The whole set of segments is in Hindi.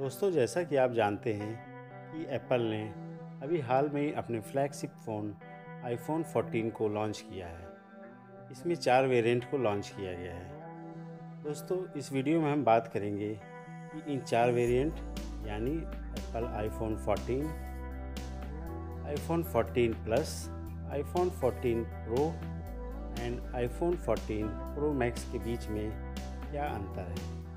दोस्तों जैसा कि आप जानते हैं कि एप्पल ने अभी हाल में ही अपने फ्लैगशिप फ़ोन आईफोन 14 को लॉन्च किया है। इसमें चार वेरिएंट को लॉन्च किया गया है। दोस्तों इस वीडियो में हम बात करेंगे कि इन चार वेरिएंट यानी Apple iPhone 14, iPhone 14 plus iPhone 14 pro and iPhone 14 pro max के बीच में क्या अंतर है।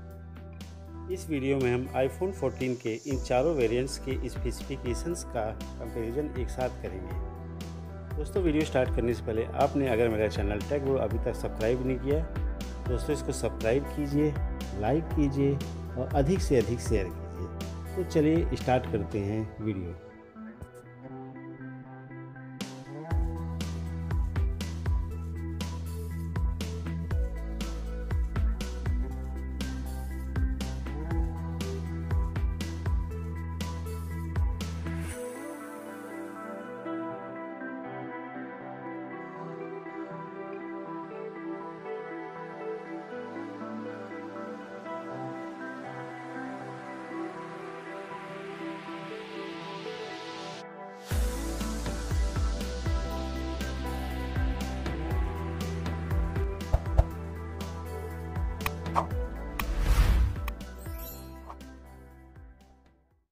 इस वीडियो में हम आईफोन 14 के इन चारों वेरिएंट्स के स्पेसिफिकेशंस का कंपैरिजन एक साथ करेंगे। दोस्तों, वीडियो स्टार्ट करने से पहले आपने अगर मेरा चैनल टैग वो अभी तक सब्सक्राइब नहीं किया दोस्तों, इसको सब्सक्राइब कीजिए लाइक कीजिए और अधिक से अधिक शेयर कीजिए। तो चलिए स्टार्ट करते हैं वीडियो।